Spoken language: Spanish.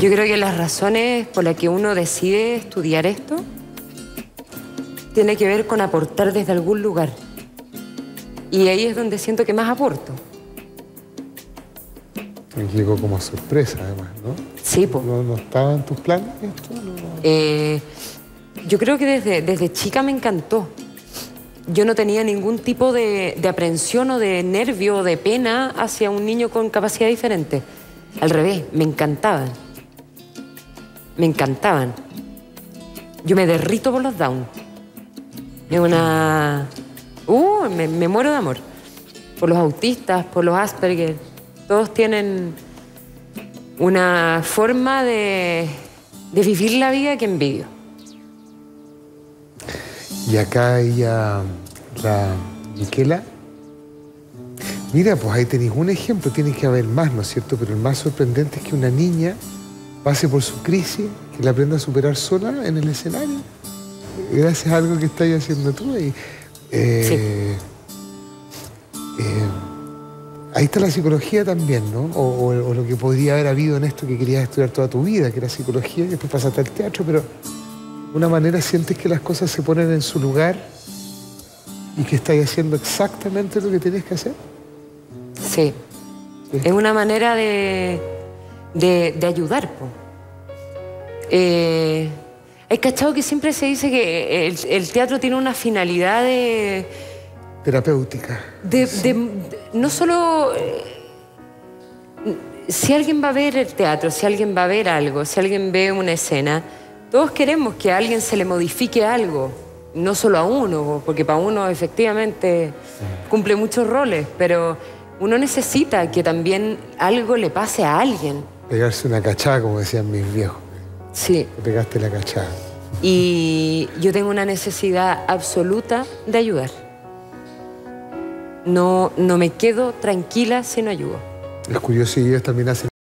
Yo creo que las razones por las que uno decide estudiar esto tiene que ver con aportar desde algún lugar. Y ahí es donde siento que más aporto. Me llegó como sorpresa, además, ¿no? Sí, pues. ¿No, no estaba en tus planes esto? No. Eh, yo creo que desde, desde chica me encantó. Yo no tenía ningún tipo de, de aprensión o de nervio o de pena hacia un niño con capacidad diferente. Al revés, me encantaban. Me encantaban. Yo me derrito por los down. Es una... Uh, me, muero de amor. Por los autistas, por los Asperger. Todos tienen una forma de, de vivir la vida que envidio. Y acá ella, la Miquela. Mira, pues ahí tenéis un ejemplo, tiene que haber más, ¿no es cierto? Pero el más sorprendente es que una niña pase por su crisis, que la aprenda a superar sola en el escenario. Gracias a algo que estás haciendo tú. Y, eh, eh, ahí está la psicología también, ¿no? O, o- o lo que podría haber habido en esto que querías estudiar toda tu vida, que era psicología, y después pasaste al teatro, pero de una manera sientes que las cosas se ponen en su lugar y que estás haciendo exactamente lo que tienes que hacer. Sí. Es una manera de, de, de ayudar. po. Eh, hay cachado que siempre se dice que el, el teatro tiene una finalidad de, Terapéutica. de- no solo eh, si alguien va a ver el teatro, si alguien va a ver algo, si alguien ve una escena, todos queremos que a alguien se le modifique algo, no solo a uno, porque para uno efectivamente cumple muchos roles, pero uno necesita que también algo le pase a alguien. Pegarse una cachada, como decían mis viejos. Sí. Te pegaste la cachada. Y yo tengo una necesidad absoluta de ayudar. No, no me quedo tranquila si no ayudo. Es curioso y ellos también hacen